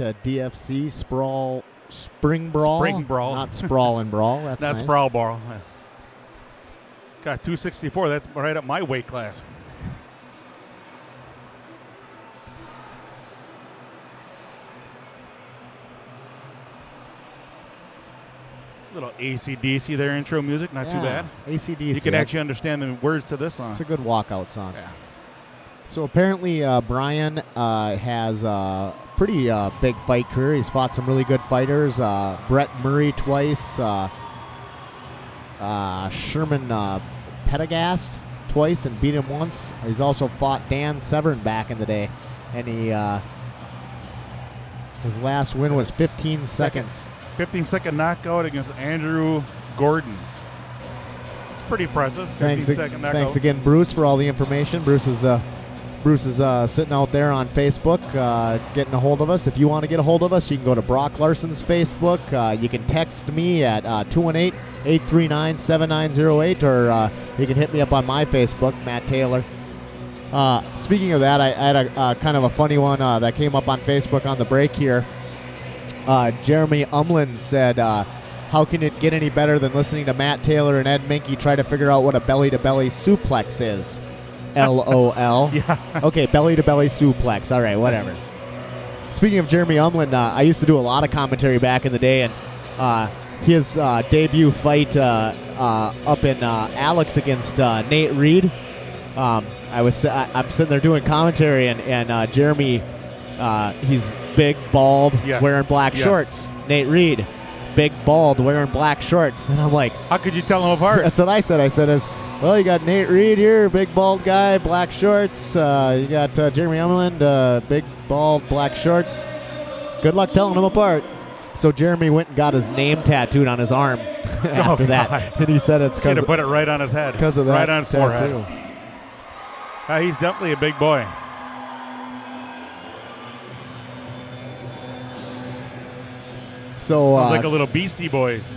uh, DFC Sprawl Spring Brawl. Spring Brawl. Not Sprawl and Brawl. That's That's nice. Brawl Yeah. Got 264. That's right up my weight class. Little ACDC there intro music, not too Yeah, bad. ACDC. You can actually understand the words to this song. It's a good walkout song. Yeah. So apparently, uh, Brian uh, has a pretty uh, big fight career. He's fought some really good fighters. Uh, Brett Murray twice. Uh, uh, Sherman uh, Petagast twice and beat him once. He's also fought Dan Severn back in the day, and he uh, his last win was 15 seconds. 15 second knockout against Andrew Gordon. It's pretty impressive. 15 Thanks, second knockout. thanks again, Bruce, for all the information. Bruce is the Bruce is uh, sitting out there on Facebook, uh, getting a hold of us. If you want to get a hold of us, you can go to Brock Larson's Facebook. Uh, you can text me at 218 839 7908, or uh, you can hit me up on my Facebook, Matt Taylor. Uh, speaking of that, I, I had a uh, kind of a funny one uh, that came up on Facebook on the break here. Uh, Jeremy Umlin said, uh, How can it get any better than listening to Matt Taylor and Ed Minky try to figure out what a belly to belly suplex is? LOL. yeah. Okay, belly to belly suplex. All right, whatever. Speaking of Jeremy Umlin, uh, I used to do a lot of commentary back in the day, and uh, his uh, debut fight uh, uh, up in uh, Alex against uh, Nate Reed. Um, I was I, I'm sitting there doing commentary, and and uh, Jeremy, uh, he's big, bald, Yes. wearing black Yes. shorts. Nate Reed, big, bald, wearing black shorts, and I'm like, How could you tell them apart? that's what I said. I said, "Is well, you got Nate Reed here, big bald guy, black shorts. Uh, you got uh, Jeremy Umland, uh, big bald black shorts. Good luck telling them apart." So Jeremy went and got his name tattooed on his arm after that, Oh, God. and he said it's because put it right on his head. of that Right on his forehead. Uh, he's definitely a big boy. So Sounds uh, like a little Beastie Boys.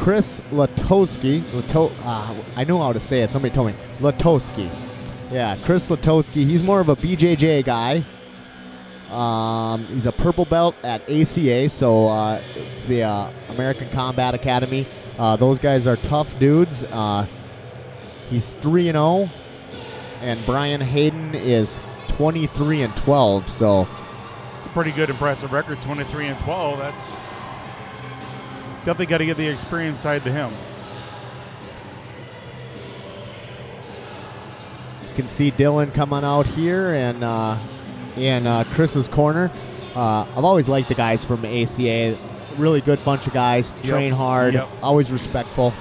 Chris Latozke. Lato- uh, I knew how to say it. Somebody told me. Latozke. Yeah, Chris Latozke. He's more of a BJJ guy. Um, he's a purple belt at ACA, so uh, it's the uh, American Combat Academy. Uh, those guys are tough dudes. Uh, he's 3 and 0, and Brian Heden is 23 and 12. So It's a pretty good, impressive record 23 and 12. That's definitely got to get the experience side to him. You can see Dylan coming out here and uh, in uh, Chris's corner. Uh, I've always liked the guys from ACA. Really good bunch of guys. Yep. Train hard. Yep. Always respectful.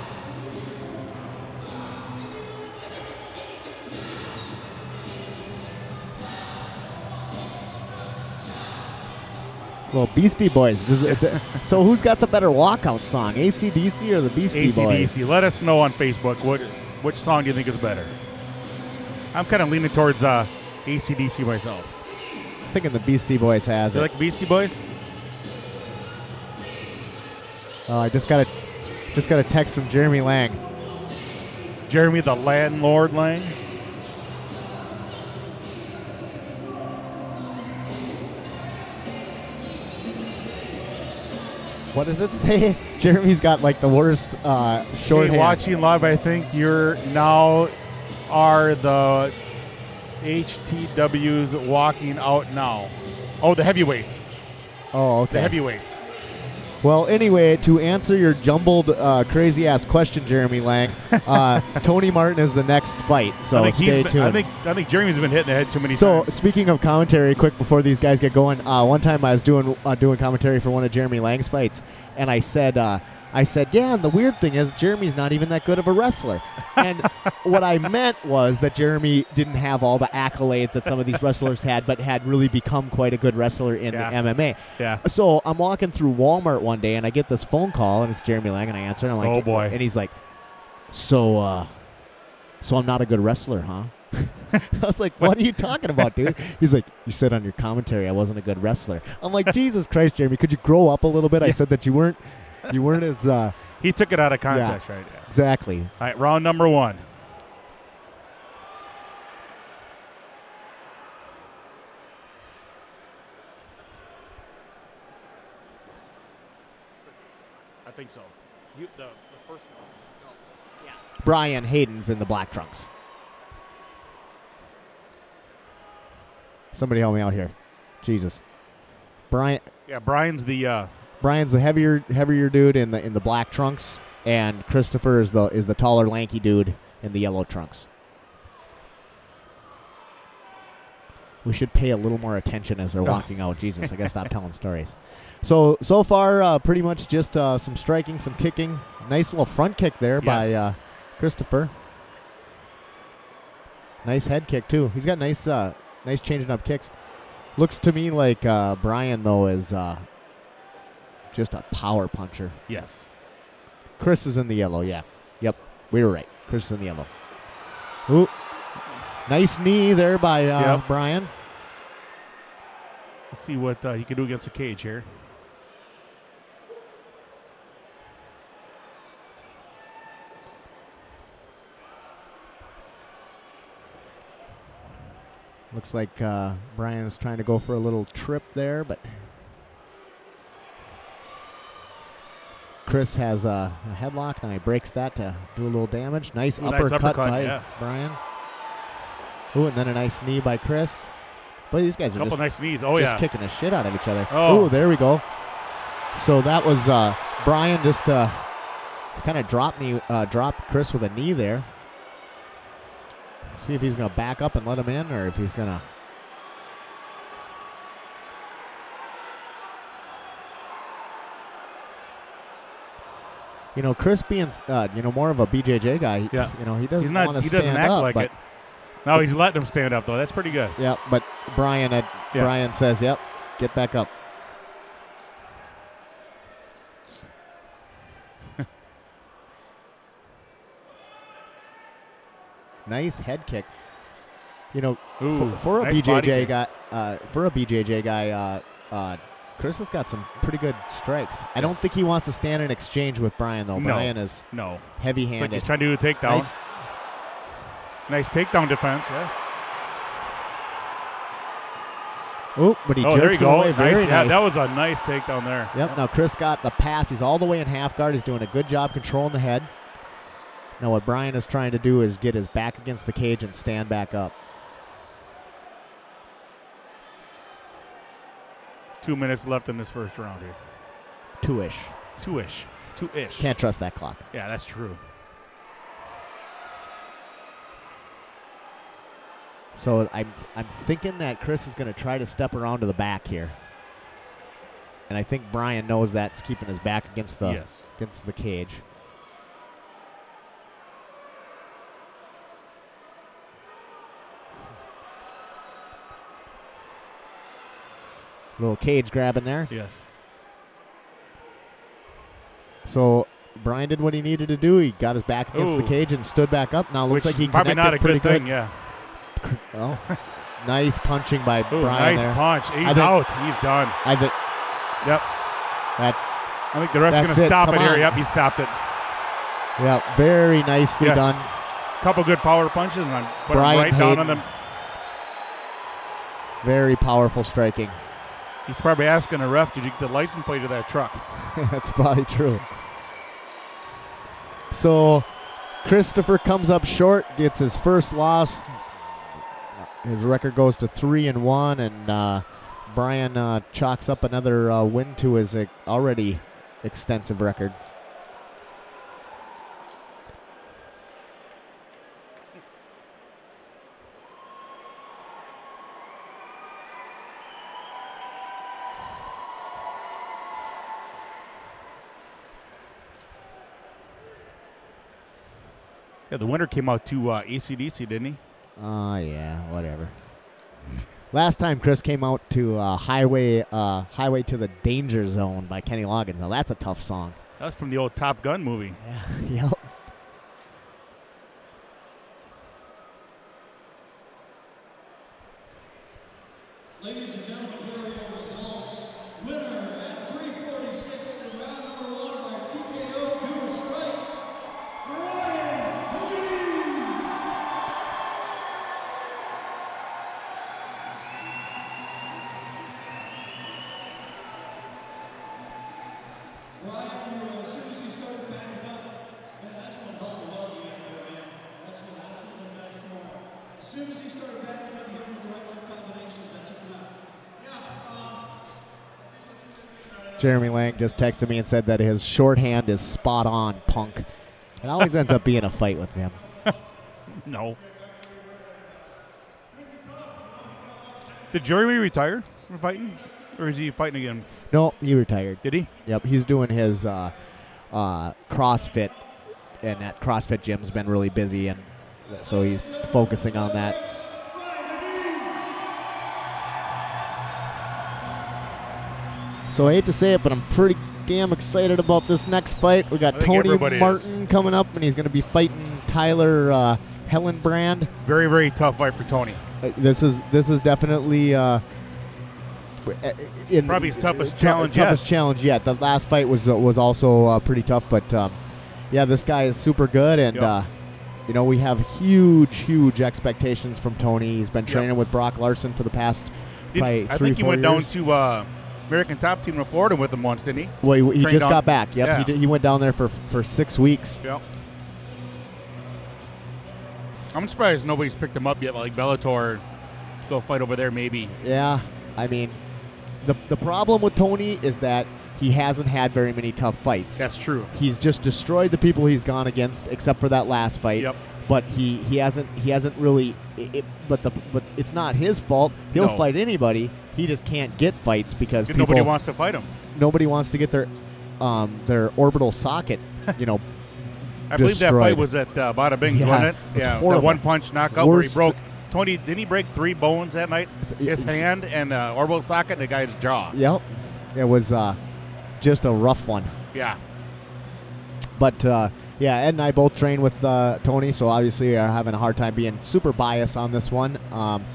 Well, Beastie Boys. Does it, so who's got the better walkout song, ACDC or the Beastie Boys? ACDC. Let us know on Facebook what which song do you think is better. I'm kind of leaning towards uh, ACDC myself. I'm thinking the Beastie Boys has You it. like Beastie Boys? Oh, I just got a just got a text from Jeremy Lang. Jeremy the Landlord Lang. What does it say? Jeremy's got like the worst uh, Hey, shorthand. watching live, I think you're now are the HTWs walking out now. Oh, the heavyweights. Oh, okay. The heavyweights. Well, anyway, to answer your jumbled, uh, crazy ass question, Jeremy Lang, uh, Tony Martin is the next fight. So I think stay tuned. I think I think Jeremy's been hitting the head too many so times. So speaking of commentary, quick before these guys get going, uh, one time I was doing uh, doing commentary for one of Jeremy Lang's fights, and I said, uh, I said, yeah, and the weird thing is Jeremy's not even that good of a wrestler. And what I meant was that Jeremy didn't have all the accolades that some of these wrestlers had, but had really become quite a good wrestler in Yeah. the MMA. Yeah. So I'm walking through Walmart one day and I get this phone call and it's Jeremy Lang and I answer and I'm like, Oh, boy. And he's like, so, uh, so I'm not a good wrestler, huh? I was like, what are you talking about, dude? He's like, you said on your commentary I wasn't a good wrestler. I'm like, Jesus Christ, Jeremy, could you grow up a little bit? I said that you weren't, you weren't as. Uh, he took it out of context, yeah, right? Yeah. Exactly. All right, round number one. I think so. You, the, the first one. No. Yeah. Brian Heden's in the black trunks. Somebody help me out here. Jesus. Brian. Yeah, Brian's the uh, Brian's the heavier heavier dude in the in the black trunks and Christopher is the is the taller lanky dude in the yellow trunks. We should pay a little more attention as they're Oh. walking out. Jesus, I gotta stop telling stories. So so far, uh, pretty much just uh, some striking, some kicking. Nice little front kick there by uh, Christopher. Nice head kick too. He's got nice uh, nice changing up kicks. Looks to me like uh, Brian though is uh, just a power puncher. yes. Chris is in the yellow. Yeah. Yep. We were right. Chris is in the yellow. Ooh. Nice knee there by uh, Yep. Brian. Let's see what uh, he can do against the cage here. Looks like uh, Brian is trying to go for a little trip there, but Chris has a, a headlock. Now he breaks that to do a little damage. Nice, Ooh, nice uppercut, uppercut, by yeah. Brian. Ooh, and then a nice knee by Chris. But these guys are couple just, nice knees. Oh just yeah. kicking the shit out of each other. Oh. Ooh, there we go. So that was uh, Brian just uh, kind of dropped me, uh, dropped Chris with a knee there. See if he's gonna back up and let him in, or if he's gonna. You know, Chris being, uh, you know, more of a BJJ guy. Yeah. You know, he doesn't want to He stand doesn't act up, like it. No, he's letting him stand up though. That's pretty good. yeah, but Brian, Yeah. Brian says, "Yep, get back up." nice head kick. You know, Ooh, for, for a nice BJJ guy, uh, for a BJJ guy, uh, uh, Chris has got some pretty good strikes. I don't think he wants to stand in exchange with Brian though. No. Brian is No, heavy-handed. he's trying to do a takedown. nice, Nice takedown defense. Yeah. oh, but he oh, there you jerks go. away. Very nice. Yeah, that was a nice takedown there. Yep. Now Chris got the pass. He's all the way in half guard. He's doing a good job controlling the head. Now what Brian is trying to do is get his back against the cage and stand back up. Two minutes left in this first round here. Two ish. Two ish. Two ish. Can't trust that clock. Yeah, that's true. So I'm I'm thinking that Chris is going to try to step around to the back here. And I think Brian knows that's keeping his back against the yes. against the cage. Little cage grabbing there. Yes. So Brian did what he needed to do. He got his back against the cage and stood back up. Now it looks Which like he probably connected not a pretty good thing. Yeah. Oh, nice punching by Ooh, Brian nice there. punch. He's out. He's done. I think Yep. that I think the ref's going to stop Come it here. Yep, he stopped it. yeah, very nicely Yes. done. Couple good power punches and I'm putting him Brian right down on Heden. them. Very powerful striking. He's probably asking the ref, "Did you get the license plate of that truck?" That's probably true. So Christopher comes up short, gets his first loss. His record goes to three and one, and uh, Brian uh, chalks up another uh, win to his uh, already extensive record. Yeah, the winner came out to uh, ACDC, didn't he? Oh yeah, whatever. Last time Chris came out to uh, Highway uh, Highway to the Danger Zone by Kenny Loggins. Now that's a tough song. That's from the old Top Gun movie. Yeah. yep. Ladies and gentlemen, here are your results. Winner at 346 in round number one by TKO due to strikes, Jeremy Lang just texted me and said that his shorthand is spot on, punk. It always ends up being a fight with him. No. Did Jeremy retire from fighting? Or is he fighting again? No, he retired. Did he? Yep, he's doing his uh, uh, CrossFit, and that CrossFit gym's been really busy, and so he's focusing on that. So I hate to say it, but I'm pretty damn excited about this next fight. We got Tony everybody is. Martin coming up, and he's going to be fighting Tyler uh, Hellenbrand. Very, very tough fight for Tony. Uh, This is this is definitely uh, in Probably his toughest tou- challenge yet. Toughest challenge yet. The last fight was uh, was also uh, pretty tough, but um, yeah, this guy is super good, and Yep. uh, you know we have huge, huge expectations from Tony. He's been Yep. training with Brock Larson for the past Did- probably I three, think he four went down years. to uh, American Top Team in Florida with him once, didn't he? Well, he, he just on- got back. Yep, Yeah. he, did, he went down there for for six weeks. Yeah. I'm surprised nobody's picked him up yet, like Bellator. Go fight over there, maybe. Yeah, I mean, the the problem with Tony is that he hasn't had very many tough fights. That's true. He's just destroyed the people he's gone against, except for that last fight. Yep. But he, he hasn't he hasn't really. It, it- but the but it's not his fault. He'll No. fight anybody. He just can't get fights because people, Nobody wants to fight him. nobody wants to get their um their orbital socket. You know, I believe that fight was at uh, Bada Bing's, Yeah, wasn't it? yeah, the one punch knockout where he broke. Tony, didn't he break three bones that night? His hand and uh, orbital socket and the guy's jaw. Yep. It was uh, just a rough one. Yeah. But uh, yeah, Ed and I both train with uh, Tony, so obviously we are having a hard time being super biased on this one. Um,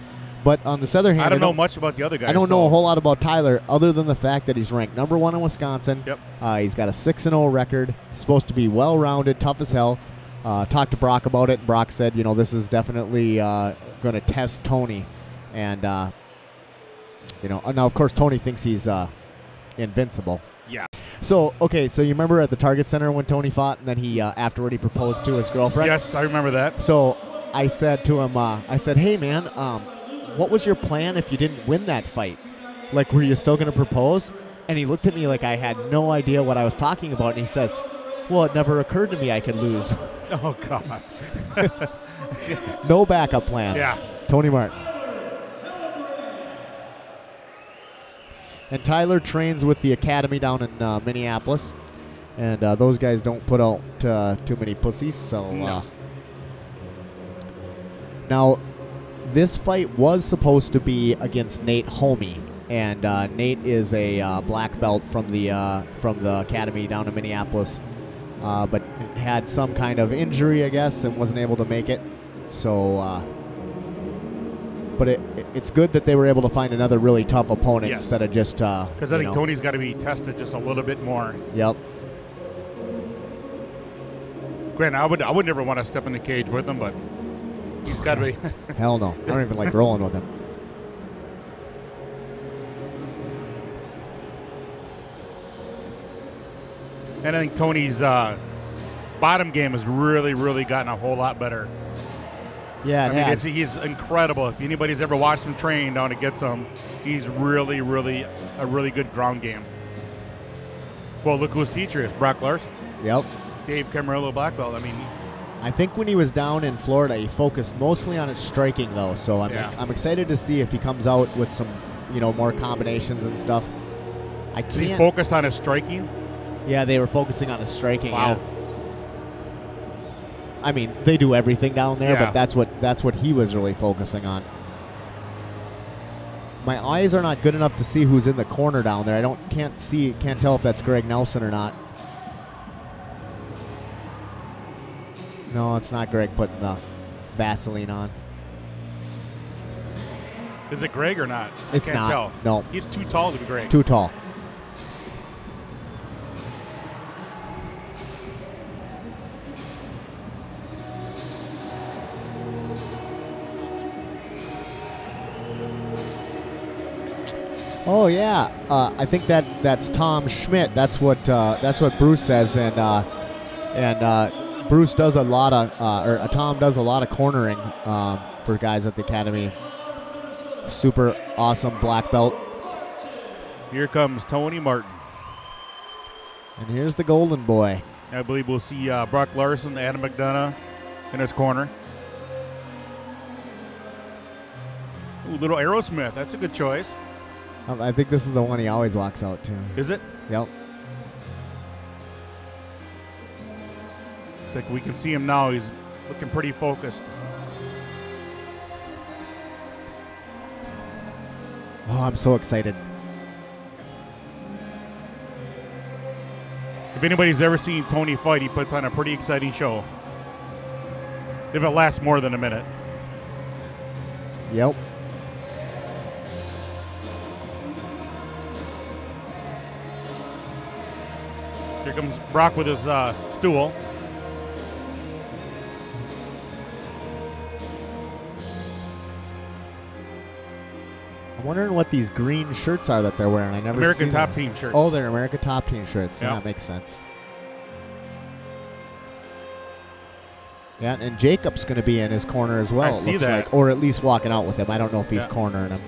but on this other hand, I don't know much about the other guys. I don't so- know a whole lot about Tyler other than the fact that he's ranked number one in Wisconsin. Yep. Uh, he's got a six and zero record. Supposed to be well rounded, tough as hell. Uh, talked to Brock about it, and Brock said, you know, this is definitely uh, going to test Tony, and uh, you know, now of course Tony thinks he's uh, invincible. Yeah. So okay, so you remember at the Target Center when Tony fought, and then he uh, afterward he proposed to his girlfriend. Yes, I remember that. So I said to him, uh, I said, "Hey man, um, what was your plan if you didn't win that fight? Like, were you still going to propose?" And he looked at me like I had no idea what I was talking about, and he says, "Well, it never occurred to me I could lose. Oh God. no backup plan." Yeah. Tony Martin. And Tyler trains with the academy down in uh, Minneapolis, and uh, those guys don't put out uh, too many pussies. So No. uh, now, this fight was supposed to be against Nate Homey, and uh, Nate is a uh, black belt from the uh, from the academy down in Minneapolis, uh, but had some kind of injury, I guess, and wasn't able to make it. So. Uh, but it, it's good that they were able to find another really tough opponent Yes. instead of just uh, Because I think know, Tony's got to be tested just a little bit more. Yep. Grant, I would I would never want to step in the cage with him, but he's got to be. Hell no. I don't even like rolling with him. and I think Tony's uh, bottom game has really, really gotten a whole lot better. Yeah, I mean, has. it's, he's incredible. If anybody's ever watched him train down to get some, he's really, really a really good ground game. Well, look who his teacher is, Brock Larson, Yep. Dave Camarillo black belt. I mean, I think when he was down in Florida, he focused mostly on his striking, though. So I'm, Yeah. I'm excited to see if he comes out with some, you know, more combinations and stuff. I can't. did he focus on his striking? yeah, they were focusing on his striking. Wow. Yeah. I mean, they do everything down there, Yeah. but that's what that's what he was really focusing on. My eyes are not good enough to see who's in the corner down there. I don't can't see can't tell if that's Greg Nelson or not. No, it's not Greg putting the Vaseline on. Is it Greg or not? I It's can't not. tell. No. He's too tall to be Greg. Too tall. Oh yeah, uh, I think that that's Tom Schmidt. That's what uh, that's what Bruce says, and uh, and uh, Bruce does a lot of uh, or uh, Tom does a lot of cornering um, for guys at the academy. Super awesome black belt. Here comes Tony Martin. And here's the golden boy. I believe we'll see uh, Brock Larson, Adam McDonough in his corner. Ooh, little Aerosmith. That's a good choice. Um, I think this is the one he always walks out to. Is it? Yep. It's like we can see him now. He's looking pretty focused. Oh, I'm so excited. If anybody's ever seen Tony fight, he puts on a pretty exciting show. If it lasts more than a minute. Yep. Here comes Brock with his uh, stool. I'm wondering what these green shirts are that they're wearing. I never American Top them. Team shirts. Oh, they're American Top Team shirts. Yeah, Yeah. that makes sense. Yeah, and Jacob's going to be in his corner as well. I it see looks that. like, or at least walking out with him. I don't know if he's Yeah. cornering him.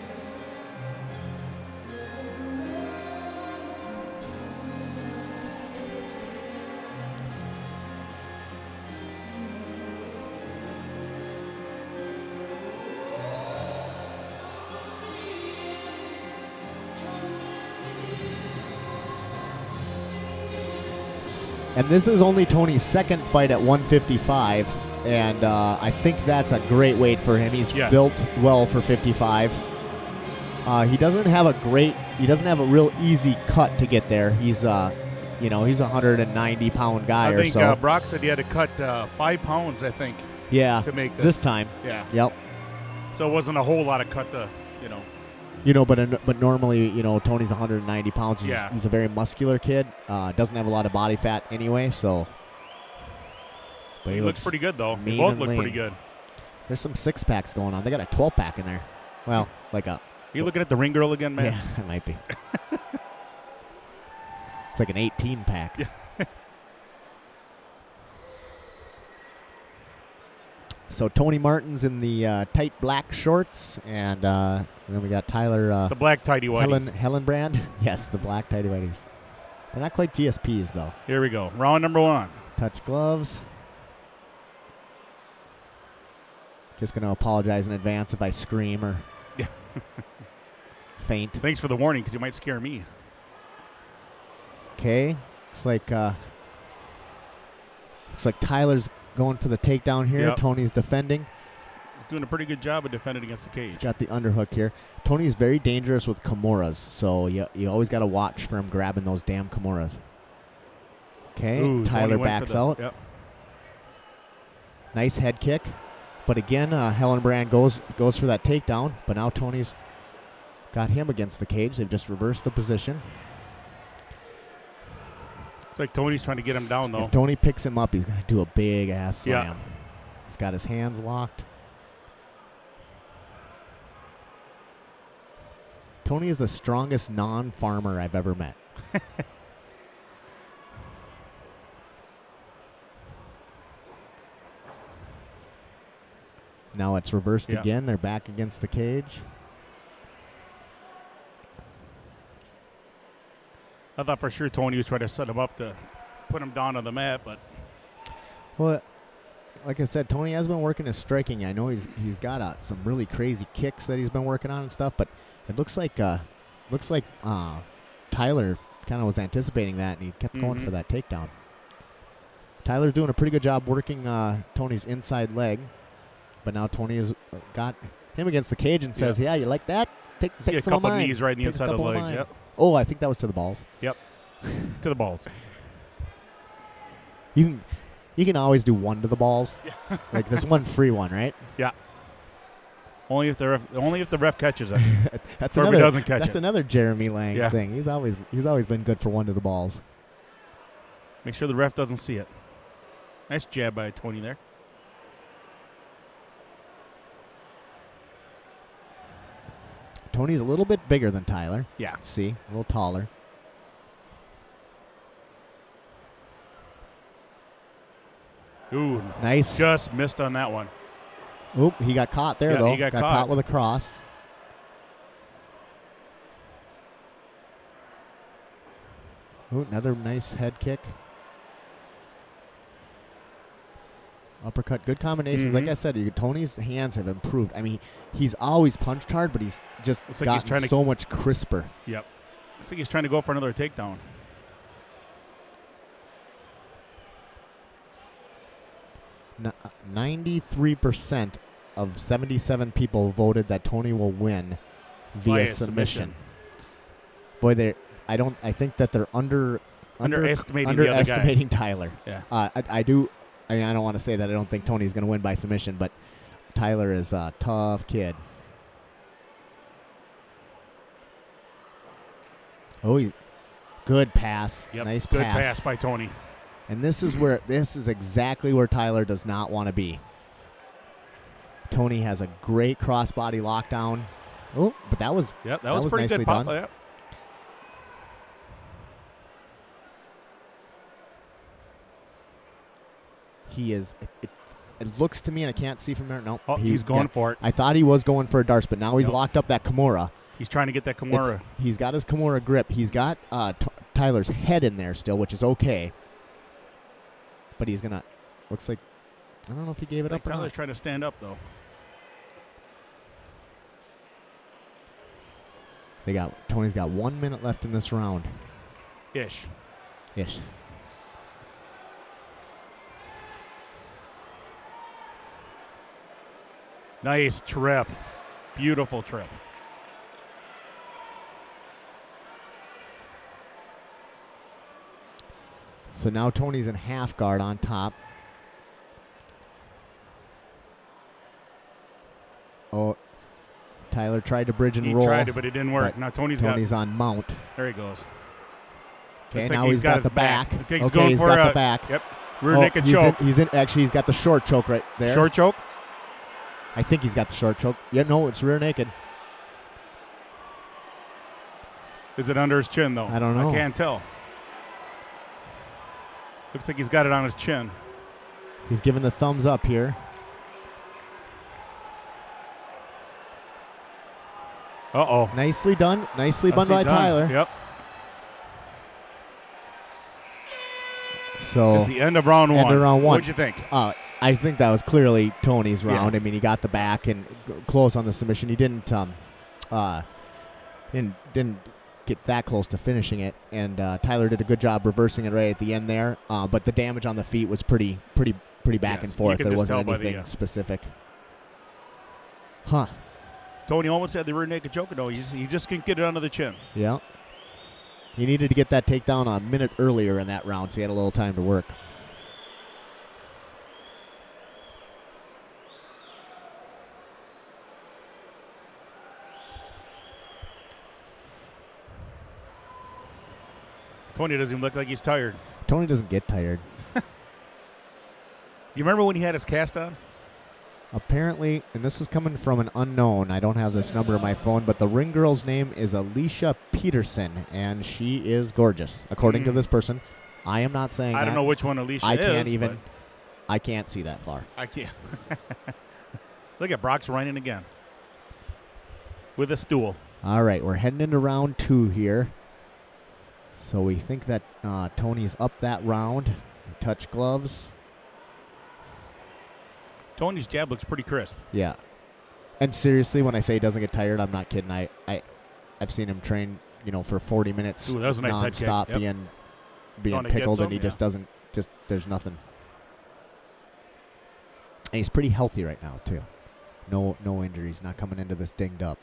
And this is only Tony's second fight at 155, and uh, I think that's a great weight for him. He's Yes. built well for 55. Uh, he doesn't have a great, he doesn't have a real easy cut to get there. He's, uh, you know, he's a 190 pound guy I or think so. uh, Brock said he had to cut uh, five pounds, I think, yeah, to make this this. time. Yeah. Yep. So it wasn't a whole lot of cut to, you know. You know, but in, but normally, you know, Tony's 190 pounds. He's, Yeah. he's a very muscular kid. Uh, doesn't have a lot of body fat anyway, so. But He, looks, pretty good, though. They both look pretty good. There's some six packs going on. They got a 12 pack in there. Well, like a Are You looking at the ring girl again, man? yeah, it might be. it's like an 18 pack. Yeah. So Tony Martin's in the uh, tight black shorts, and uh, then we got Tyler uh, The black tidy Helen whities. Hellenbrand. Yes, the black tidy whities. They're not quite GSPs though. Here we go. Round number one. Touch gloves. Just gonna apologize in advance if I scream or faint. Thanks for the warning, because you might scare me. Okay. Looks like uh looks like Tyler's going for the takedown here. Yep. Tony's defending. He's doing a pretty good job of defending against the cage. He's got the underhook here. Tony's very dangerous with Kimuras, so you, you always got to watch for him grabbing those damn Kimuras. Okay, Ooh, Tyler backs the- out. Yep. Nice head kick. But again, uh, Hellenbrand goes goes for that takedown. But now Tony's got him against the cage. They've just reversed the position. It's like Tony's trying to get him down, though. If Tony picks him up, he's going to do a big ass Yeah. slam. He's got his hands locked. Tony is the strongest non farmer I've ever met. now it's reversed Yeah. again. They're back against the cage. I thought for sure Tony was trying to set him up to put him down on the mat, but Well, like I said, Tony has been working his striking. I know he's he's got uh, some really crazy kicks that he's been working on and stuff, but it looks like uh, looks like uh, Tyler kind of was anticipating that, and he kept going Mhm. for that takedown. Tyler's doing a pretty good job working uh, Tony's inside leg, but now Tony has uh, got him against the cage and says, "Yeah, you like that? Take, take a some of couple mine. knees right in the Take inside of the legs. mine." Yep. Oh, I think that was to the balls. Yep, to the balls. You can you can always do one to the balls. Yeah. like there's one free one, right? Yeah. Only if the ref, only if the ref catches it. that's Or another. doesn't catch that's it. another Jeremy Lang Yeah. thing. He's always he's always been good for one to the balls. Make sure the ref doesn't see it. Nice jab by Tony there. Tony's a little bit bigger than Tyler. Yeah. See, a little taller. Ooh, Nice. just missed on that one. Oop, he got caught there Yeah, though. he got caught. with a cross. Ooh, another nice head kick. Uppercut, good combinations. Like Mhm. I said, you, Tony's hands have improved. I mean, he's always punched hard, but he's just It's like he's gotten trying to- so much crisper. Yep. I think he's trying to go for another takedown. Ninety-three percent of seventy-seven people voted that Tony will win via Via submission. Boy, they I don't. I think that they're under under- Underestimating the other guy. underestimating Tyler. Yeah. Uh, I, I do. I mean, I don't want to say that I don't think Tony's going to win by submission, but Tyler is a tough kid. Oh, he's good pass. Yep. Nice Good pass. Good pass by Tony. And this is where this is exactly where Tyler does not want to be. Tony has a great crossbody lockdown. Oh, but that was Yep. That, That was, was pretty nicely good. Pop. done. Yep. He is. It, it, it looks to me, and I can't see from there. No, Oh, he he's going for it. I thought he was going for a Darce, but now he's locked up that Kimura. He's trying to get that It's- Kimura. He's got his Kimura grip. He's got uh, Tyler's head in there still, which is okay. But he's gonna. Looks like. I don't know if he gave it up or Tyler's trying to stand up though. They got Tony's got one minute left in this round. Ish. Ish. Nice trip. Beautiful trip. So now Tony's in half guard on top. Oh, Tyler tried to bridge and He roll. He tried it, but it didn't work. Now Tony's, Tony's on mount. There he goes. Okay, Looks like now he's he's got got, the back. back. Okay, he's okay, going he's for got a- the back. Yep. Rear Oh, naked he's choke. In, he's in. Actually, he's got the short choke right there. Short choke. I think he's got the short choke. Yeah, no, it's rear naked. Is it under his chin though? I don't know. I can't tell. Looks like he's got it on his chin. He's giving the thumbs up here. Uh oh. Nicely done. Nicely done by Tyler. Yep. So It's the end of round one. End of round one. What'd you think? Uh, I think that was clearly Tony's Yeah. round. I mean, he got the back and close on the submission. He didn't um, uh, didn't didn't get that close to finishing it, and uh, Tyler did a good job reversing it right at the end there. Uh, but the damage on the feet was pretty pretty pretty back Yes, and forth. There wasn't by the, anything uh, specific. Huh? Tony almost had the rear naked choke though. He just, he just couldn't get it under the chin. Yeah. He needed to get that takedown a minute earlier in that round, so he had a little time to work. Tony doesn't even look like he's tired. Tony doesn't get tired. You remember when he had his cast on? Apparently, and this is coming from an unknown. I don't have this number on my phone, but the ring girl's name is Alicia Peterson, and she is gorgeous, according to Mm. this person. I am not saying I don't know which one Alicia I is. can't even. I can't see that far. I can't. Look at Brock's running again with a stool. All right, we're heading into round two here. So we think that uh, Tony's up that round. Touch gloves. Tony's jab looks pretty crisp. Yeah. And seriously, when I say he doesn't get tired, I'm not kidding. I, I I've seen him train, you know, for 40 minutes Ooh, that was a nice nonstop, Yep. being being Tony gets and he yeah. just doesn't. Just there's nothing. And he's pretty healthy right now too. No no injuries, not coming into this dinged up.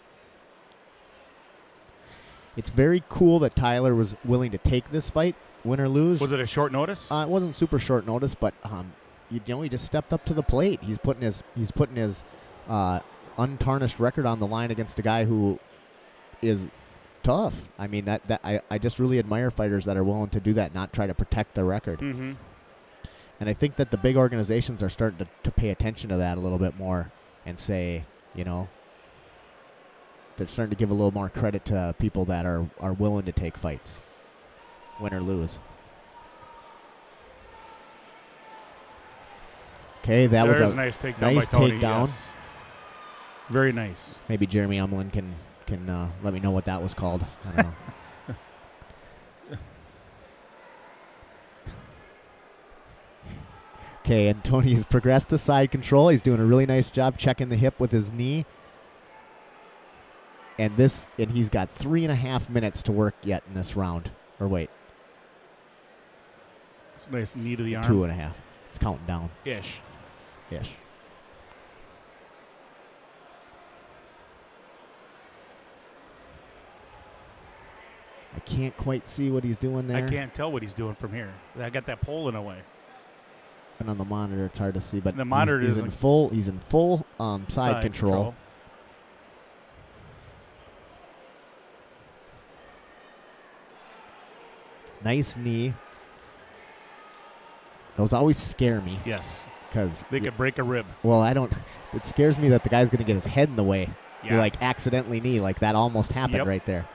It's very cool that Tyler was willing to take this fight, win or lose. Was it a short notice? Uh, it wasn't super short notice, but um, you, know, he just stepped up to the plate. He's putting his he's putting his uh, untarnished record on the line against a guy who is tough. I mean that that I, I just really admire fighters that are willing to do that, not try to protect their record. mm-hmm. And I think that the big organizations are starting to, to pay attention to that a little bit more and say, you know, they're starting to give a little more credit to people that are, are willing to take fights, win or lose. Okay, that there was a nice takedown. Nice Tony. Yes. Very nice. Maybe Jeremy Umlin can can uh, let me know what that was called. I don't know. okay, and Tony has progressed to side control. He's doing a really nice job checking the hip with his knee. And this, and he's got three and a half minutes to work yet in this round. Or wait, It's a nice knee to the arm. two and a half. It's counting down Ish. ish. I can't quite see what he's doing there. I can't tell what he's doing from here. I got that pole in the way. And on the monitor, it's hard to see. But The monitor he's, in full. He's in full um, side, control. Nice knee. Those always scare me Yes. because They could break a rib. well, I don't. It scares me that the guy's gonna get his head in the way. Yeah. You like accidentally knee, like that almost happened Yep. right there.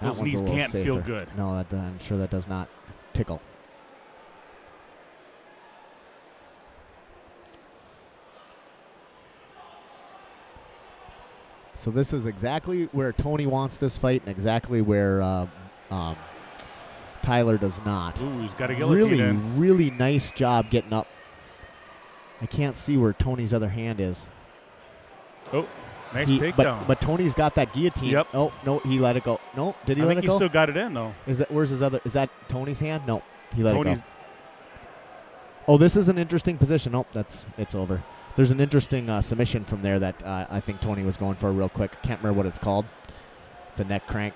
That Those knees can't feel good. No, that, I'm sure that does not tickle. So this is exactly where Tony wants this fight, and exactly where uh, um, Tyler does not. Ooh, he's got a guillotine Really, in. really nice job getting up. I can't see where Tony's other hand is. Oh, nice He- takedown. but, but Tony's got that guillotine. Yep. Oh no, he let it go. No, did he I let it go? I think he still got it in though. Is that where's his other? Is that Tony's hand? No, he let Tony's it go. Tony's Oh, this is an interesting position. Oh, that's it's over. There's an interesting uh, submission from there that uh, I think Tony was going for real quick. Can't remember what it's called. It's a neck crank.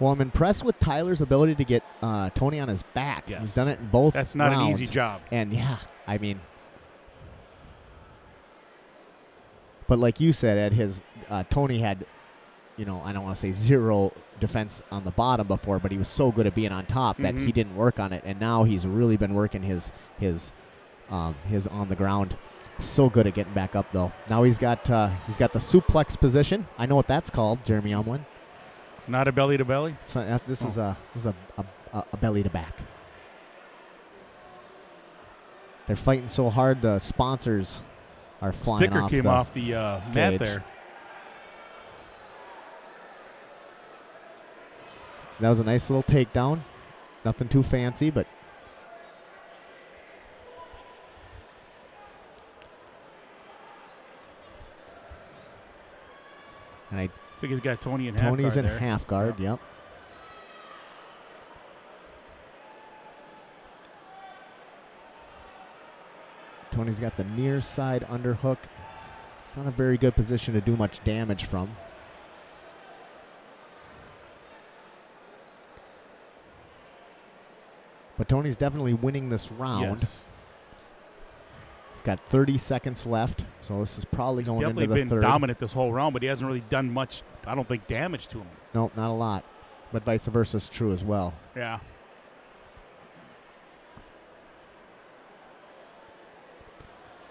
Well, I'm impressed with Tyler's ability to get uh, Tony on his back. He's done it in both. that's not an easy job. And yeah, I mean, but like you said, Ed, his uh, Tony had, you know, I don't want to say zero defense on the bottom before, but he was so good at being on top that Mhm. he didn't work on it, and now he's really been working his his um, his on the ground. So good at getting back up though. Now he's got uh, he's got the suplex position. I know what that's called, Jeremy Umlin. It's not a belly to belly. That, this is a this is a, a, a- a belly to back. They're fighting so hard. The sponsors are flying Sticker off. came the, off the uh, mat there. That was a nice little takedown. Nothing too fancy, but and I think he's got Tony in half Tony's guard in there. half guard. Yep. Tony's got the near side underhook. It's not a very good position to do much damage from. But Tony's definitely winning this round. Yes. He's got 30 seconds left, so this is probably He's going definitely into the been third. dominant this whole round, but he hasn't really done much. I don't think damage to him. Nope, not a lot. But vice versa is true as well. Yeah.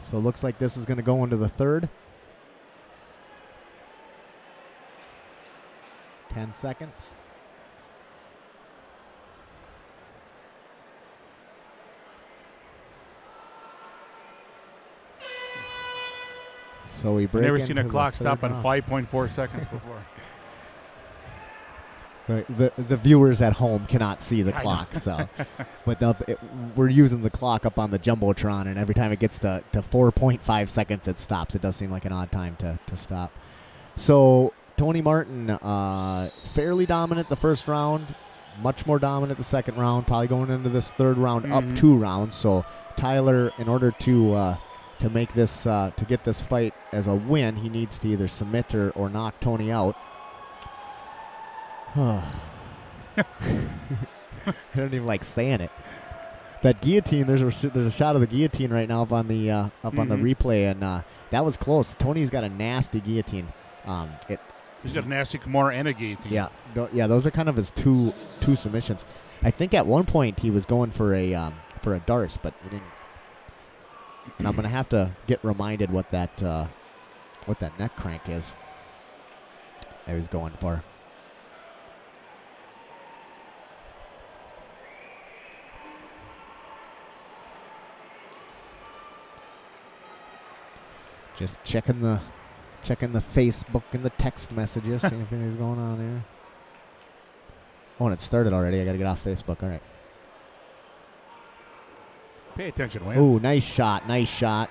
So it looks like this is going to go into the third. 10 seconds. So we I've never seen a clock stop on 5.4 seconds before. The, the the viewers at home cannot see the clock, so but the, it, we're using the clock up on the jumbotron, and every time it gets to, to 4.5 seconds, it stops. It does seem like an odd time to, to stop. So Tony Martin, uh, fairly dominant the first round, much more dominant the second round. Probably going into this third round Mhm. up two rounds. So Tyler, in order to uh, to make this uh, to get this fight as a win, he needs to either submit or, or knock Tony out. I don't even like saying it. That guillotine, there's a there's a shot of the guillotine right now up on the uh, up on the Mhm. replay, and uh, that was close. Tony's got a nasty guillotine. Um, it He's got a nasty Kimura and a guillotine. yeah, th- yeah, those are kind of his two two submissions. I think at one point he was going for a um, for a Darce, but he didn't. And I'm gonna have to get reminded what that uh, what that neck crank is. I was going for. Just checking the Checking the Facebook and the text messages, see if anything's going on here. Oh, and it started already. I got to get off Facebook. All right. Pay attention, Wayne. Oh, nice shot. Nice shot.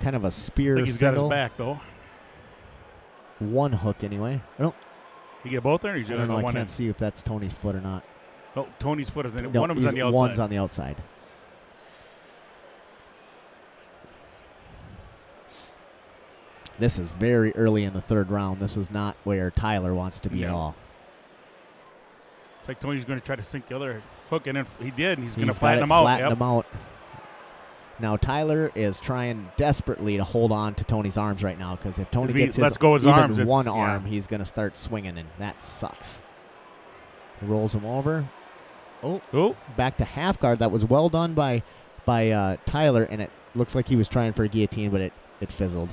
Kind of a spear I think he's got his back though. One hook anyway. I don't, You get both there, or you I don't know. I can't end? see if that's Tony's foot or not. Oh, Tony's foot is in it. No, one of them's on the outside. One's on the outside. This is very early in the third round. This is not where Tyler wants to be at all. It's like Tony's going to try to sink the other hook, and then he did, he's, going to flatten him out. flattened Yep. him out. Now Tyler is trying desperately to hold on to Tony's arms right now because if Tony If he gets his, lets go his even arms, one yeah. arm, he's going to start swinging, and that sucks. He rolls him over. Oh, Oh, back to half guard. That was well done by by uh, Tyler, and it looks like he was trying for a guillotine, but it, it fizzled.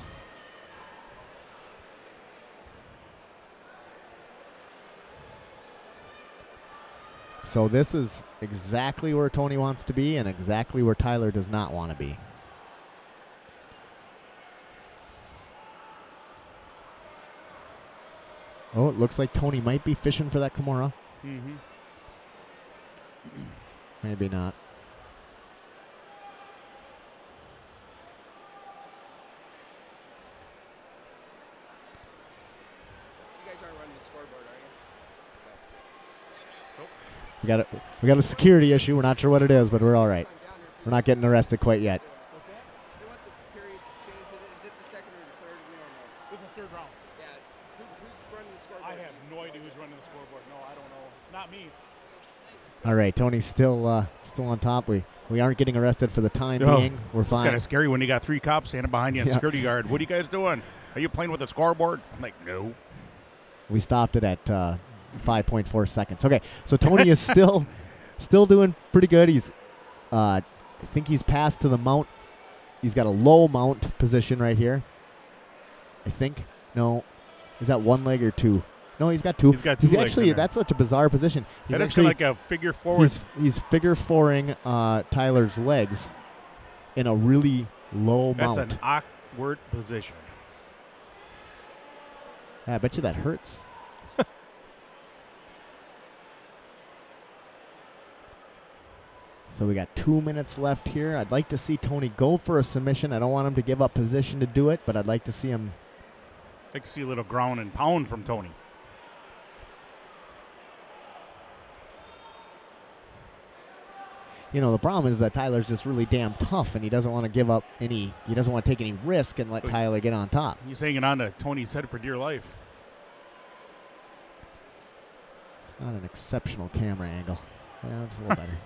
So this is exactly where Tony wants to be, and exactly where Tyler does not want to be. Oh, it looks like Tony might be fishing for that Kimura. mm-hmm. Maybe not. You guys aren't running the scoreboard, are you? We got a we got a security issue. We're not sure what it is, but we're all right. Come down here, We're not getting arrested quite yet. What's that? They want the period changed. Is it the second or the third? We don't know. This is the third round. Yeah. Who's running the scoreboard? No idea who's running the scoreboard. No, I don't know. It's not me. All right, Tony's still uh, still on top. We we aren't getting arrested for the time No. being. We're fine. It's fine. kind of scary when you got three cops standing behind you and Yeah. security guard. What are you guys doing? Are you playing with the scoreboard? I'm like, no. We stopped it at uh, 5.4 seconds. Okay, so Tony is still still doing pretty good. He's uh, I think he's passed to the mount. He's got a low mount position right here. I think no, is that one leg or two? No, he's got two. He's got two He's legs actually that's such a bizarre position. He's That actually like a figure four. he's he's figure fouring uh, Tyler's legs in a really low That's mount. That's an awkward position. Yeah, I bet you that hurts. So we got two minutes left here. I'd like to see Tony go for a submission. I don't want him to give up position to do it, but I'd like to see him. I like to see a little ground and pound from Tony. You know, the problem is that Tyler's just really damn tough, and he doesn't want to give up any. He doesn't want to take any risk and let Wait. Tyler get on top. He's hanging on to Tony's head for dear life. It's not an exceptional camera angle. Yeah, it's a little better.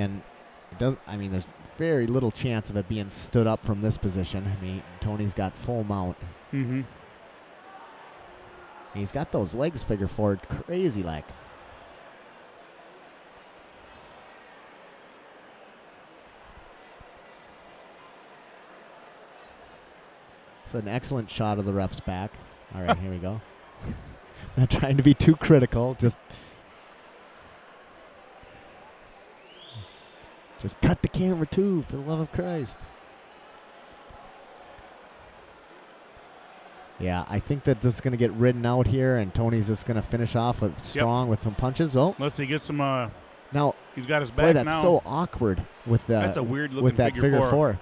And it does I mean there's very little chance of it being stood up from this position. I mean Tony's got full mount. Mm-hmm. He's got those legs figure forward crazy like. It's an excellent shot of the ref's back. All right, here we go. Not trying to be too critical, just just cut the camera too, for the love of Christ. Yeah, I think that this is going to get ridden out here, and Tony's just going to finish off with strong with some punches. Oh, Unless he gets some, uh, now he's got his back boy, that's now. so awkward with that. That's a weird looking with that figure, figure, four. four.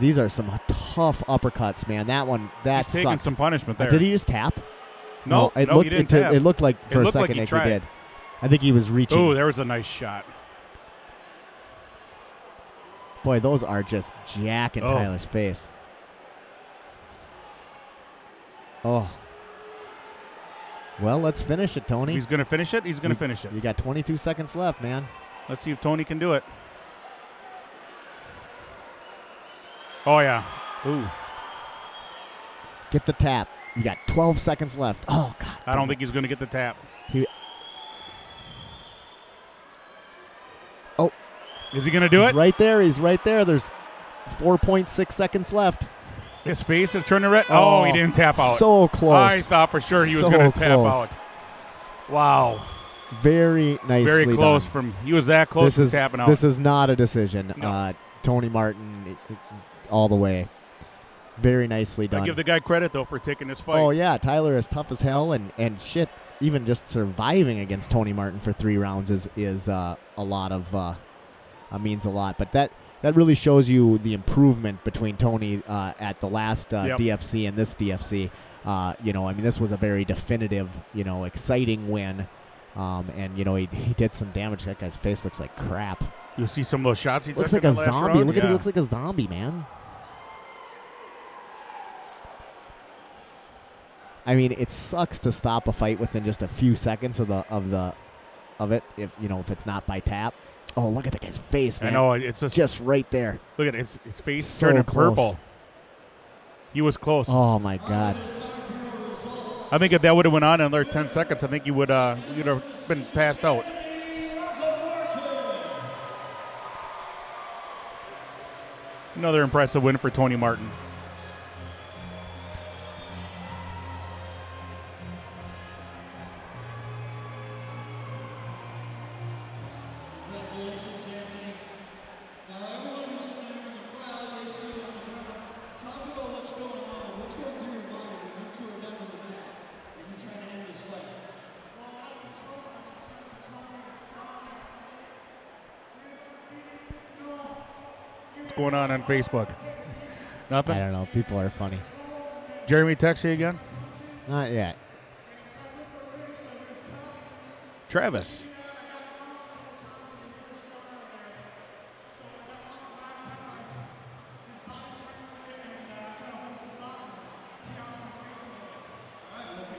These are some tough uppercuts, man. That one, that He's taking some punishment Uh, there. Did he just tap? No, it no, looked he didn't into- tap. It looked like It for a looked like second he tried. he did. I think he was reaching. Oh, there was a nice shot. Boy, those are just jack Oh. Tyler's face. Oh. Well, let's finish it, Tony. He's going to finish it. He's going to finish it. You got 22 seconds left, man. Let's see if Tony can do it. Oh yeah. Ooh. Get the tap. You got 12 seconds left. Oh God. I don't think he's going to get the tap. He- Is he going to do He's it? right there. He's right there. There's 4.6 seconds left. His face is turning red. Oh, he didn't tap out. So close. I thought for sure he was going to tap out. Wow. Very nicely Very close done. from he was that close this to is tapping out. this is not a decision. No. Uh, Tony Martin, all the way. Very nicely done. I give the guy credit though for taking this fight. Oh yeah, Tyler is tough as hell, and and shit. Even just surviving against Tony Martin for three rounds is is uh, a lot of uh, uh, means a lot. But that that really shows you the improvement between Tony uh, at the last uh, Yep. DFC and this DFC. Uh, you know, I mean, this was a very definitive, you know, exciting win. Um, and you know he, he did some damage. That guy's face looks like crap. You see some of those shots he Looks took like a zombie. round? Look at Yeah. it. Looks like a zombie, man. I mean, it sucks to stop a fight within just a few seconds of the of the of it. If you know if it's not by tap. Oh, look at the guy's face, man. I know it's just, Just right there. look at his his face So turning close. purple. He was close. Oh my God. I think if that would have went on another ten seconds, I think he would uh would have been passed out. Another impressive win for Tony Martin. Going on on Facebook? Nothing. I don't know. People are funny. Jeremy text you again. Not yet. Travis.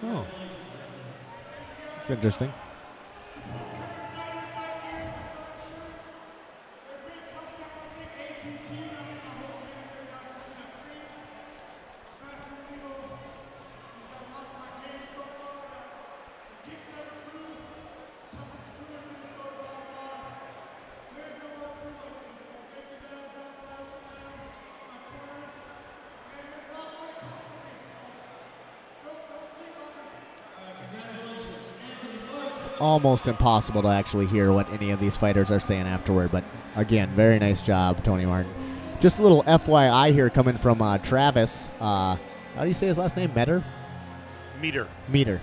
Oh. It's interesting. Almost impossible to actually hear what any of these fighters are saying afterward. But again, very nice job, Tony Martin. Just a little FYI here coming from uh, Travis. Uh, how do you say his last name? Meter? Meter. Meter.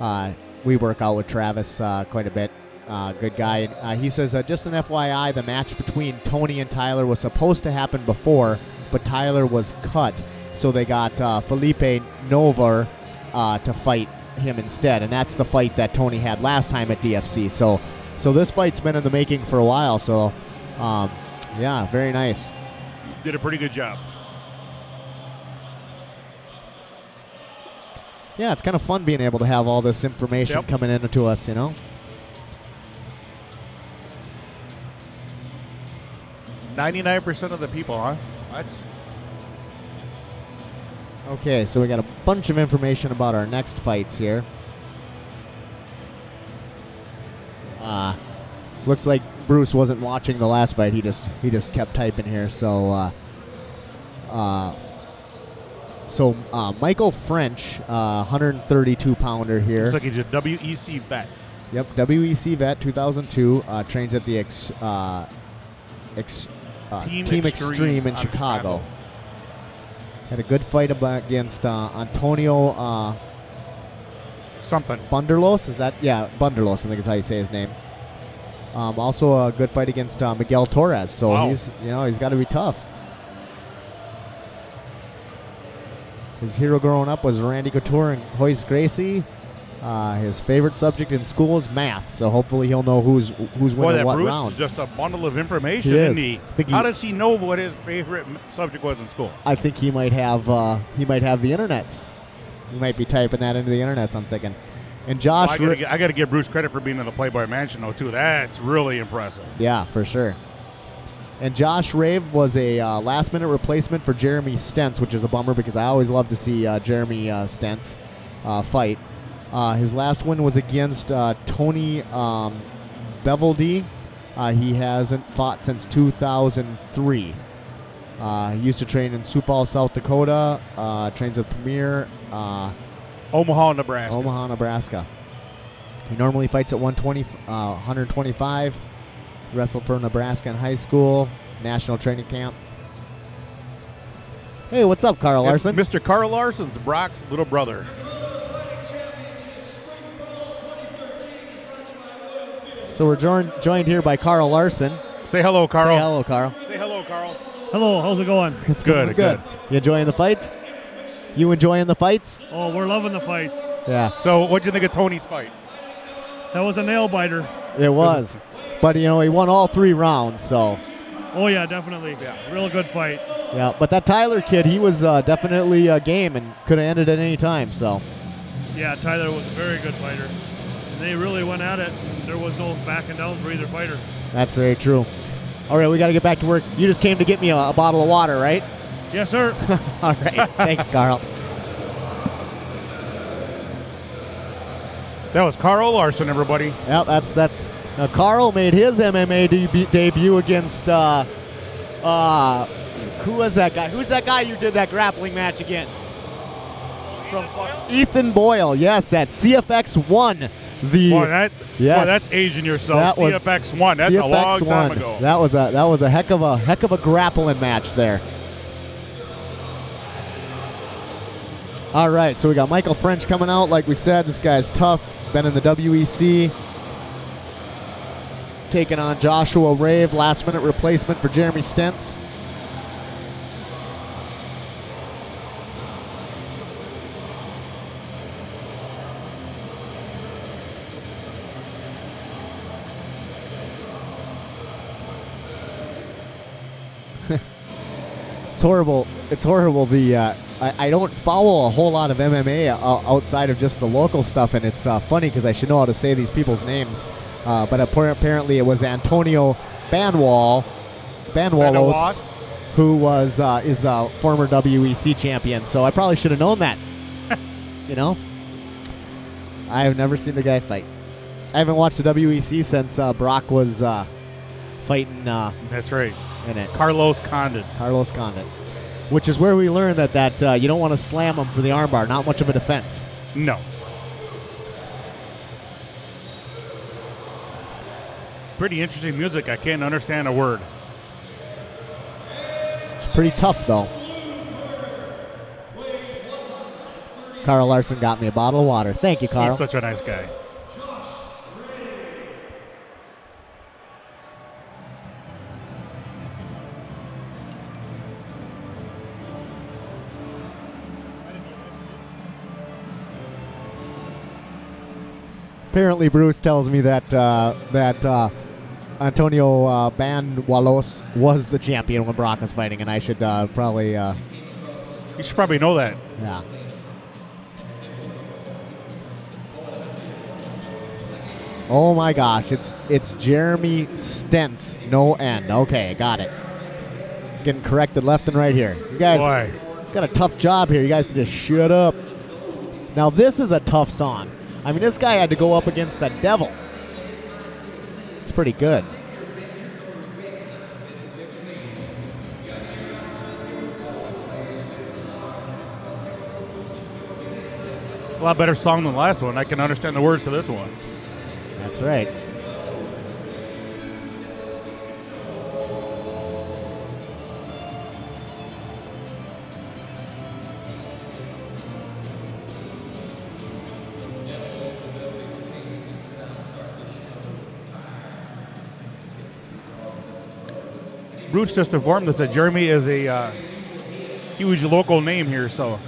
Uh, we work out with Travis uh, quite a bit. Uh, good guy. Uh, he says, uh, just an FYI, the match between Tony and Tyler was supposed to happen before, but Tyler was cut. So they got uh, Felipe Novar uh, to fight him instead. And that's the fight that Tony had last time at DFC. So, so this fight's been in the making for a while. So, um, yeah, very nice. Did a pretty good job. Yeah, it's kind of fun being able to have all this information Yep. coming into us, you know? Ninety-nine percent of the people, huh? That's Okay, so we got a bunch of information about our next fights here. Uh, looks like Bruce wasn't watching the last fight. He just he just kept typing here. So, uh, uh, so uh, Michael French, uh, 132 pounder here. looks like he's a WEC vet. Yep, WEC vet 2002. Uh, trains at the ex, uh, ex, uh, Team Team, Extreme Extreme, in Chicago. Chicago. Had a good fight against uh, Antonio uh, Something. Bunderlos. Is that yeah? Bunderlos, I think is how you say his name. Um, also a good fight against uh, Miguel Torres. So Wow. he's you know he's got to be tough. His hero growing up was Randy Couture and Royce Gracie. Uh, his favorite subject in school is math, so hopefully he'll know who's who's Boy, winning that what Bruce round. is just a bundle of information, He isn't he? He- How does he know what his favorite subject was in school? I think he might have uh, he might have the internets. He might be typing that into the internets. I'm thinking. And Josh, Well, I gotta, I gotta give Bruce credit for being in the Playboy Mansion, though, too. That's really impressive. Yeah, for sure. And Josh Rave was a uh, last minute replacement for Jeremy Stentz, which is a bummer because I always love to see uh, Jeremy uh, Stentz uh, fight. Uh, his last win was against uh, Tony um, Beveldy. Uh, he hasn't fought since 2003. Uh, he used to train in Sioux Falls, South Dakota. Uh, trains at Premier, uh, Omaha, Nebraska. Omaha, Nebraska. He normally fights at 120, uh, 125. Wrestled for Nebraska in high school, national training camp. Hey, what's up, Carl It's Larson? Mr. Carl Larson's Brock's little brother. So we're joined joined here by Carl Larson. Say hello, Carl. Say hello, Carl. Say hello, Carl. Hello, how's it going? It's Good, going good. You enjoying the fights? You enjoying the fights? Oh, we're loving the fights. Yeah, So, what'd you think of Tony's fight? That was a nail biter. it was. But you know, he won all three rounds, so Oh yeah, definitely. Yeah, real good fight. yeah. But that Tyler kid, he was uh, definitely a game and could have ended at any time. So Yeah, Tyler was a very good fighter. And they really went at it. And there was no backing down for either fighter. that's very true. All right, we got to get back to work. You just came to get me a, a bottle of water, right? Yes, sir. All right, thanks, Carl. That was Carl Larson, everybody. Yep, that's that's. Now Carl made his MMA deb- debut against. Uh, uh, who was that guy? Who's that guy you did that grappling match against? From Ethan Boyle. Yes, at CFX one. The Boy, that, Yes. boy, that's Asian yourself. That was CFX one. That's a CFX long time ago. That was a that was a heck of a heck of a grappling match there. All right, so we got Michael French coming out. Like we said, this guy's tough. Been in the WEC. Taking on Joshua Rave, last minute replacement for Jeremy Stentz. It's horrible. It's horrible. The uh, I, I don't follow a whole lot of MMA o- outside of just the local stuff, and it's uh, funny because I should know how to say these people's names. Uh, but apparently, it was Antonio Banwall, Banuelos, who was uh, is the former WEC champion. So I probably should have known that. you know, I have never seen the guy fight. I haven't watched the WEC since uh, Brock was uh, fighting uh, That's right. In it. Carlos Condit. Carlos Condit, which is where we learned that that uh, you don't want to slam him for the armbar. Not much of a defense. No. Pretty interesting music. I can't understand a word. It's pretty tough though. Carl Larson got me a bottle of water. Thank you, Carl. He's such a nice guy. Apparently, Bruce tells me that uh, that uh, Antonio uh, Banuelos was the champion when Brock was fighting, and I should uh, probably uh, You should probably know that. yeah. Oh my gosh, it's it's Jeremy Stentz, no end. Okay, got it. Getting corrected left and right here. You guys Boy. got a tough job here. You guys can just shut up. Now this is a tough song. I mean, this guy had to go up against the devil. It's pretty good. It's a lot better song than the last one. I can understand the words to this one. That's right. Just informed us that Jeremy is a uh, huge local name here, so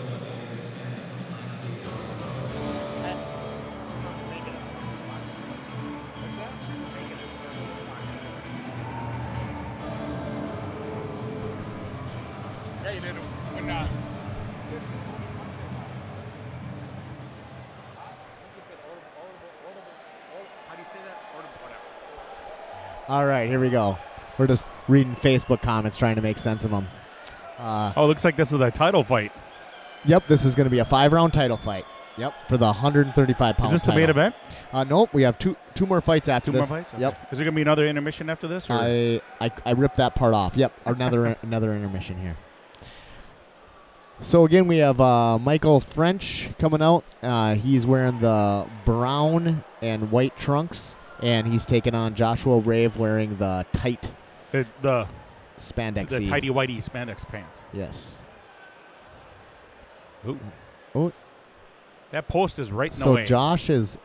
All right, here we go. We're just reading Facebook comments, trying to make sense of them. Uh, Oh, looks like this is a title fight. yep, this is going to be a five-round title fight. Yep, for the 135 pound. Is this the main event? Uh, nope, we have two two more fights after Two this. more fights. Okay. Yep. Is there gonna be another intermission after this? Or? I, I I ripped that part off. Yep, another another intermission here. So again, we have uh, Michael French coming out. Uh, he's wearing the brown and white trunks, and he's taking on Joshua Rave wearing the tight the the, spandex. the tidy whitey spandex pants. Yes. Ooh. Oh. That post is right in the So way. Josh is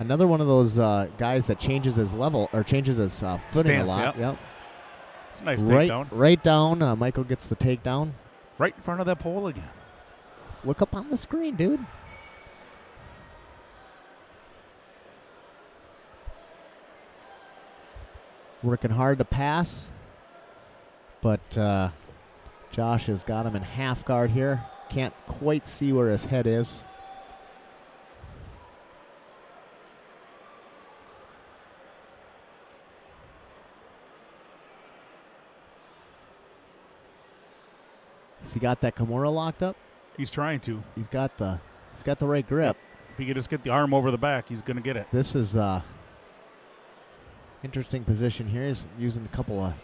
another one of those uh, guys that changes his level or changes his uh, footing Stance, a lot. yep. Yep. It's a nice right, takedown. right down. Uh, Michael gets the takedown. Right in front of that pole again. Look up on the screen, dude. Working hard to pass, but uh, Josh has got him in half guard here. Can't quite see where his head is. Has he got that Kimura locked up? He's trying to. He's got the he's got the right grip. If he could just get the arm over the back, he's gonna get it. This is uh interesting position here. He's using a couple of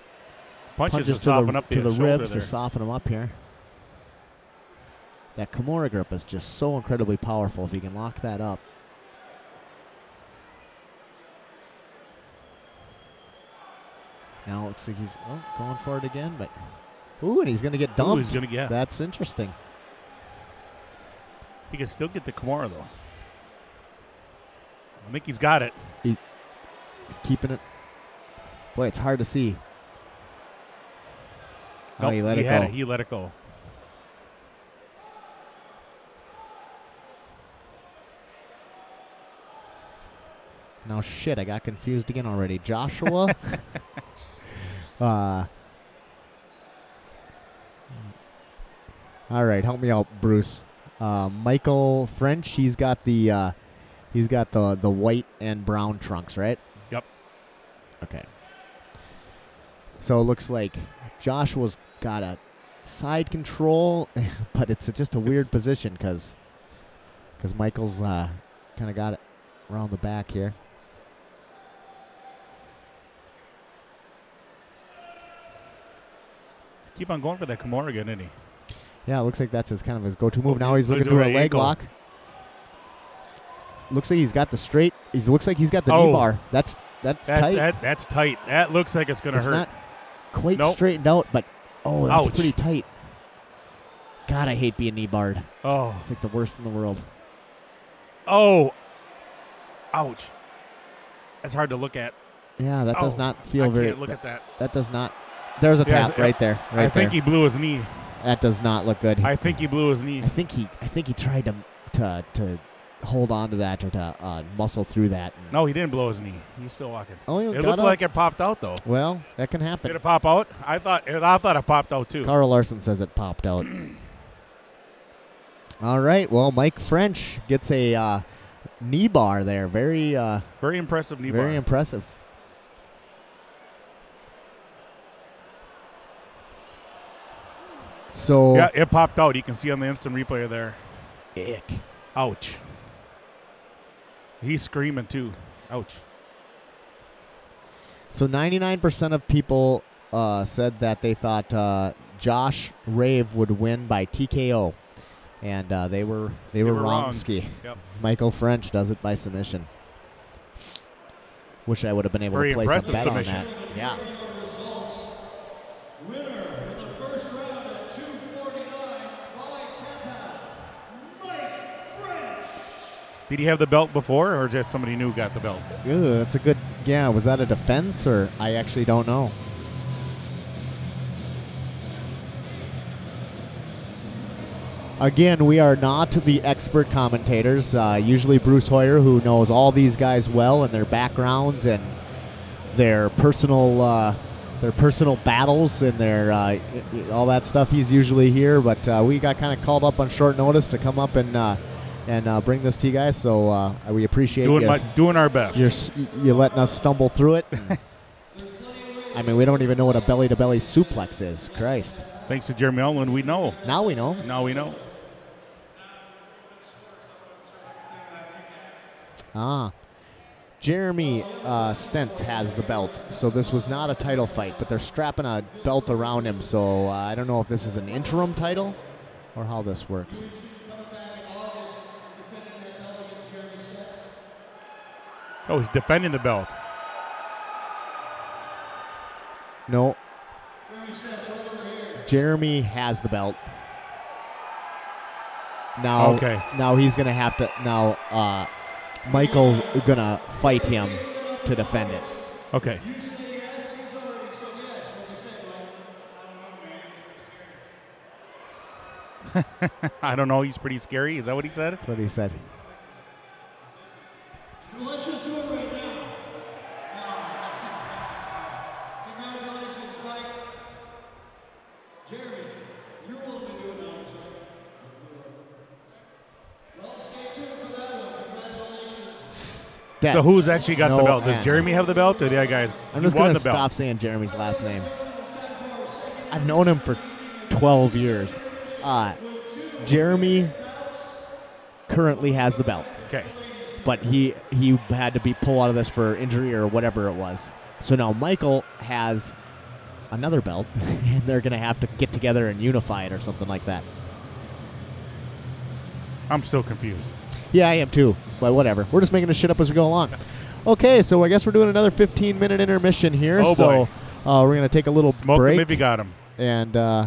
Punches, punches to soften the, up to the, the ribs there. to soften him up here. That Kimura grip is just so incredibly powerful if he can lock that up. Now it looks like he's oh, going for it again, but ooh, and he's going to get Ooh, dumped. he's gonna yeah. That's interesting. He can still get the Kimura though. I think he's got it. He's keeping it. Boy, it's hard to see. Oh, he let it had go. It. He let it go. No shit, I got confused again already. Joshua. uh. All right, help me out, Bruce. Uh, Michael French. He's got the uh, he's got the the white and brown trunks, right? Yep. Okay. So it looks like Joshua's got a side control, but it's just a weird It's- position because because Michael's uh, kind of got it around the back here. Just keep on going for that Kimura again, isn't he? Yeah, it looks like that's his kind of his go-to move. Oh, now he's looking to a leg ankle. lock. Looks like he's got the straight. He looks like he's got the knee Oh. bar. That's that's That, tight. that that's tight. That looks like it's gonna hurt. not quite Nope. straightened out, but oh, that's Ouch. pretty tight. God, I hate being knee barred. oh, It's like the worst in the world. oh, ouch. That's hard to look at. Yeah, that does Oh, not feel I very. Can't look at that. that does not. There's a tap right there. Right I think there. he blew his knee. that does not look good. I think he blew his knee. I think he. I think he tried to to to hold on to that or to uh, muscle through that. No, he didn't blow his knee. He's still walking. Oh, he It looked up. like it popped out though. Well, that can happen. Did it pop out? I thought I thought it popped out too. Carl Larson says it popped out. All right. Well, Mike French gets a uh, knee bar there. Very, uh, Very impressive knee very bar. Very impressive. So, yeah, it popped out. You can see on the instant replay there. ick. Ouch. He's screaming too. Ouch. So 99% of people uh, said that they thought uh, Josh Rave would win by TKO, and uh, they were they, were, were wrong. wrong. Ski. Yep. Michael French does it by submission. Wish I would have been able Very to place a bet submission. on that. Yeah. Results. Winner in the first round at 249 by tap out, Mike French. Did he have the belt before, or just somebody new got the belt? That's a good. Yeah, was that a defense or I actually don't know. Again, we are not the expert commentators. Uh, usually, Bruce Hoyer, who knows all these guys well and their backgrounds and their personal uh, their personal battles and their uh, all that stuff. He's usually here, but uh, we got kind of called up on short notice to come up and uh, and uh, bring this to you guys. So uh, we appreciate Doing you. my, doing our best. You're you're letting us stumble through it. I mean, we don't even know what a belly to belly suplex is. Christ. Thanks to Jeremy Olin, we know. Now we know. Now we know. Ah. Jeremy uh, Stentz has the belt, so this was not a title fight, but they're strapping a belt around him, so uh, I don't know if this is an interim title or how this works. Oh, he's defending the belt. No. Jeremy has the belt. Now, Okay. now he's gonna have to. Now, uh, Michael's gonna fight him to defend it. Okay. I don't know. He's pretty scary. Is that what he said? That's what he said. Well, let's just do it right now. Now, congratulations, Mike. Jeremy, you're willing to do it now, right? Well, stay tuned for that one. So who's actually got the belt? Does. Jeremy have the belt, or the other guys? I'm just gonna the belt. stop saying Jeremy's last name. I've known him for 12 years. Uh, Jeremy currently has the belt, Okay. but he he had to be pulled out of this for injury or whatever it was. So now Michael has another belt, and they're gonna have to get together and unify it or something like that. I'm still confused. Yeah, I am too, but whatever. We're just making this shit up as we go along. Okay, so I guess we're doing another 15 minute intermission here. Oh, so boy. Uh, we're gonna take a little Smoke break him if you got him. and uh,